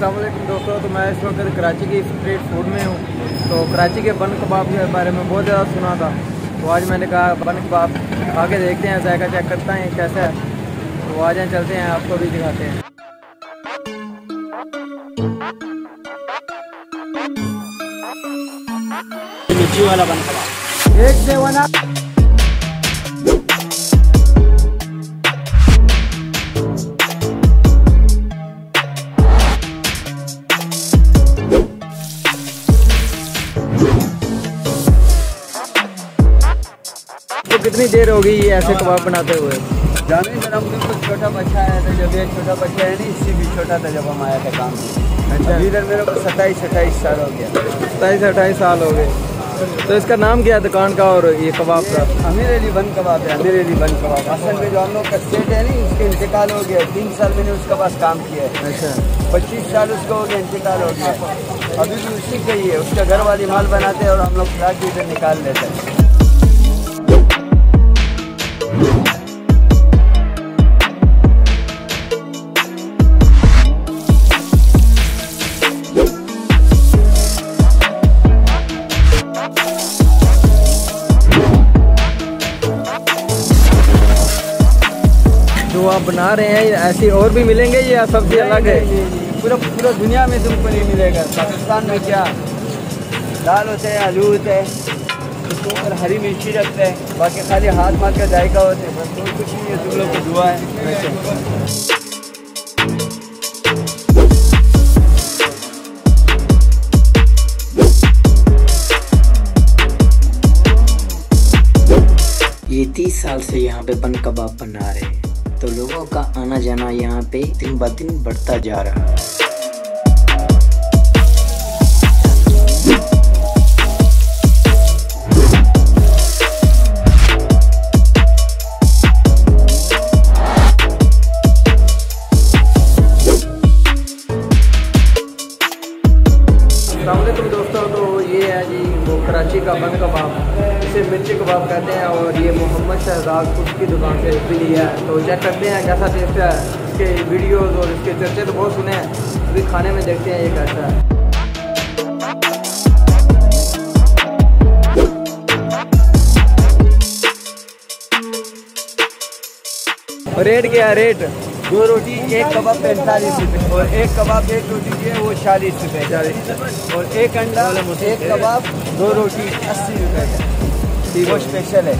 असलम दोस्तों तो मैं इस वक्त कराची की स्ट्रीट फ़ूड में हूँ। तो कराची के बन कबाब के बारे में बहुत ज़्यादा सुना था। तो आज मैंने कहा बन कबाब आगे देखते हैं जायका चेक करता है कैसा है। तो आ जाए चलते हैं आपको भी दिखाते हैं। मिर्ची वाला बन कबाब। एक से तो कितनी देर हो गई ये ऐसे कबाब बनाते हुए? जाने जरा मुझे कुछ छोटा बच्चा आया था जब ये छोटा बच्चा है नहीं इससे भी छोटा था जब हम आया था काम अच्छा। इधर मेरे को सत्ताईस अट्ठाईस साल हो गया। सताईस अट्ठाईस साल हो गए। तो इसका नाम क्या है? दुकान का और ये कबाब का? अमीर अली बन कबाब है अमीर अली बन कबाब। असल में जो हम लोग का स्टेट है नहीं उसके इंतकाल हो गया। तीन साल मैंने उसके पास काम किया है। अच्छा। पच्चीस साल उसका हो गया इंतकाल हो गया। अभी भी उसी का ही है। उसका घर वाली माल बनाते हैं और हम लोग ला के इधर निकाल लेते हैं। जो आप बना रहे हैं ये ऐसी और भी मिलेंगे या सबसे अलग है? पूरा पूरा दुनिया में तुमको नहीं मिलेगा। पाकिस्तान में क्या? दाल होते हैं आलू होते हैं उसके ऊपर हरी मिर्ची रखते हैं बाकी खाली हाथ मार का जायका होते हैं बस और कुछ नहीं है तुम लोग की दुआ है। ये तीस साल से यहाँ पे बन कबाब बना रहे हैं। तो लोगों का आना जाना यहाँ पे दिन ब दिन बढ़ता जा रहा है। दोस्तों तो ये है जी वो कराची का बन कबाब मिर्ची कबाब कहते हैं और ये मोहम्मद शहजाद खुद की दुकान से भी लिया है। तो चेक करते हैं कैसा टेस्ट है, इसके वीडियोस और इसके चर्चे तो बहुत सुने हैं। अभी खाने में देखते हैं ये कैसा है। रेट क्या है, रेट? दो रोटी, एक कबाब पैंतालीस रुपये और एक कबाब एक रोटी जो है, वो चालीस रुपये चालीस। और एक अंडा, एक कबाब, दो रोटी, अस्सी रुपये का वो स्पेशल है।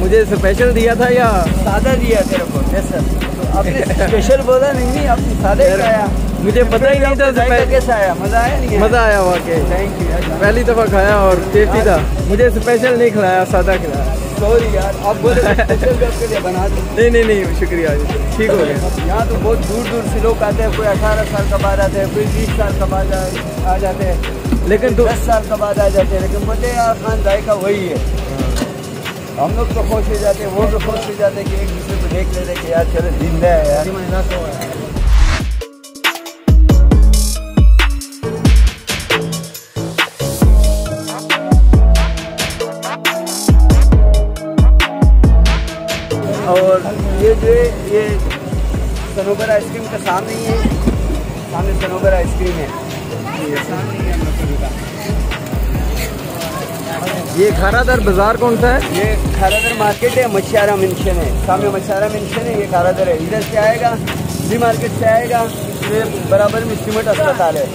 मुझे स्पेशल दिया था या सादा दिया तेरे को? जैसा तो आपने स्पेशल बोला नहीं नहीं आपने सादा ही खाया। मुझे पता ही नहीं था कैसा आया मज़ा आया नहीं मज़ा आया वाकई। थैंक यू पहली दफ़ा खाया और टेस्टी था। मुझे स्पेशल नहीं खिलाया सादा खिलाया। सॉरी यार। आप बोले लिए बना दूँ। नहीं नहीं नहीं शुक्रिया ठीक हो गया। यहाँ तो बहुत दूर दूर से लोग आते हैं कोई अठारह साल का बाद आते हैं कोई बीस साल का बाद आ- जाते हैं। लेकिन तो दस साल का बाद आ जाते हैं लेकिन बोलते यार खान जायका वही है। हम लोग तो खुश हो जाते हैं, वो भी खुश हो जाते हैं कि एक दूसरे को देख लेते कि यार चलो ज़िंदा है यार और ये जो है, ये सनोबर आइसक्रीम का सामने ही है, सामने सनोबर आइसक्रीम है ये सामने ही है हम लोग की। ये खारादर बाज़ार कौन सा है? ये खारादर मार्केट है मछियारा मेंशन है। सामने मछियारा मेंशन है, ये खारादर है। इधर से आएगा जी मार्केट से आएगा ये बराबर में सीमेंट अस्पताल है।